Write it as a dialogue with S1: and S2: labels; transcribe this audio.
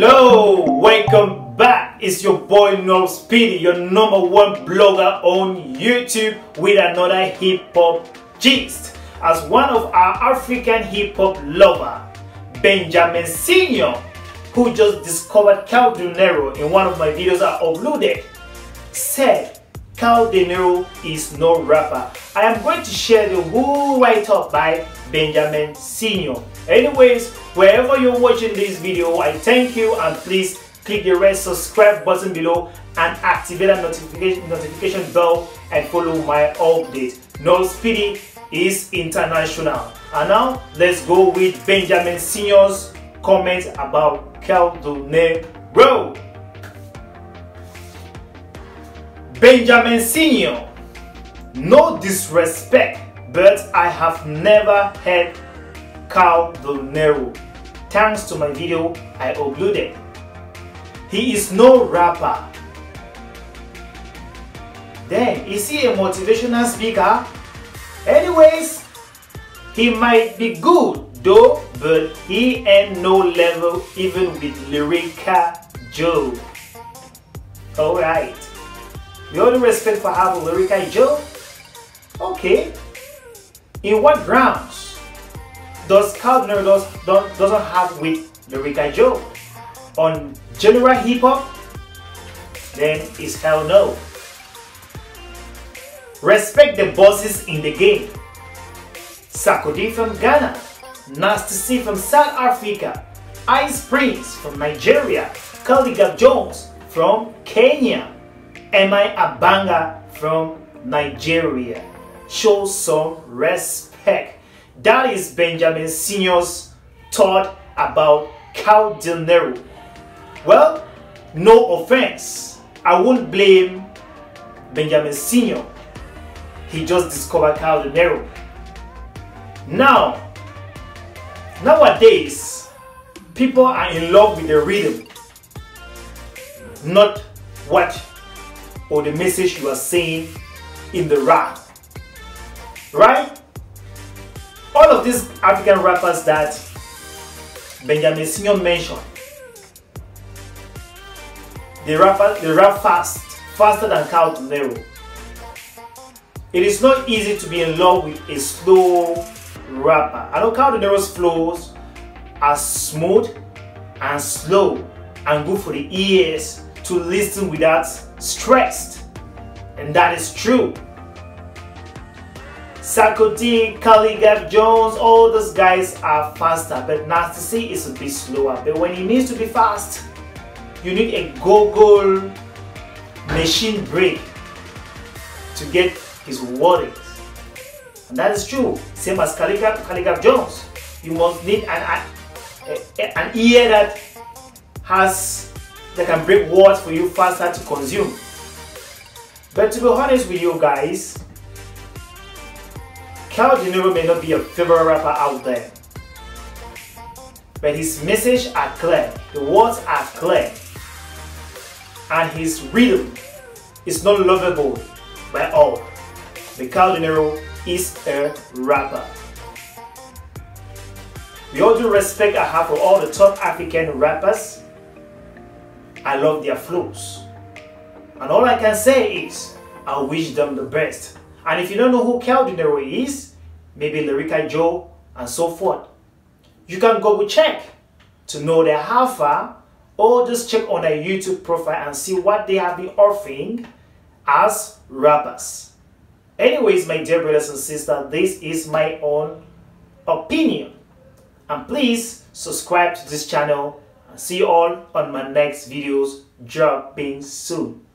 S1: Hello, welcome back. It's your boy Noel Spedy, your number one blogger on YouTube with another hip hop gist. As one of our African hip hop lover, Benjamin Senior, who just discovered Kao Denero in one of my videos I uploaded, said Kao Denero is no rapper. I am going to share the whole write-up by Benjamin Senior. Anyways, wherever you're watching this video, I thank you and please click the red subscribe button below and activate the notification, notification bell and follow my update. No Speedy is international. And now let's go with Benjamin Senior's comments about Kao Denero. Benjamin Senior, no disrespect, but I have never heard Kao Denero. Thanks to my video I uploaded. He is no rapper. Then, is he a motivational speaker? Anyways, he might be good though, but he ain't no level even with Lyrical Joe. Alright. The respect for having Lyrical Joe, okay. In what grounds does Kao Denero does, doesn't have with Lyrical Joe? On general hip hop? Then it's hell no. Respect the bosses in the game. Sarkodie from Ghana, Nasty C from South Africa, Ice Prince from Nigeria, Khaligraph Jones from Kenya, M.I Abaga from Nigeria. Show some respect. That is Benjamin Senior's thought about Kao Denero. Well, no offense. I won't blame Benjamin Senior. He just discovered Kao Denero. Now, nowadays, people are in love with the rhythm, not what or the message you are saying in the rap. Right? All of these African rappers that Benjamin Senior mentioned, they rap, they rap fast, faster than Kao Denero. It is not easy to be in love with a slow rapper. I know Kao Denero's flows are smooth and slow and good for the ears to listen without stressed. And that is true. Sarkodie, Khaligraph Jones, all those guys are faster, but Nasty is a bit slower. But when he needs to be fast, you need a Google machine break to get his wordings. And that is true. Same as Khaligraph Jones. You must need an, an ear that has that can break words for you faster to consume. But to be honest with you guys, Kao Denero may not be a favorite rapper out there. But his message are clear, the words are clear, and his rhythm is not lovable by all. But Kao Denero is a rapper. With all due respect I have for all the top African rappers, I love their flows. And all I can say is, I wish them the best. And if you don't know who Cal De is, maybe Lyrical Joe and so forth, you can go check to know their how far or just check on their YouTube profile and see what they have been offering as rappers. Anyways, my dear brothers and sisters, this is my own opinion. And please subscribe to this channel see you all on my next videos dropping soon.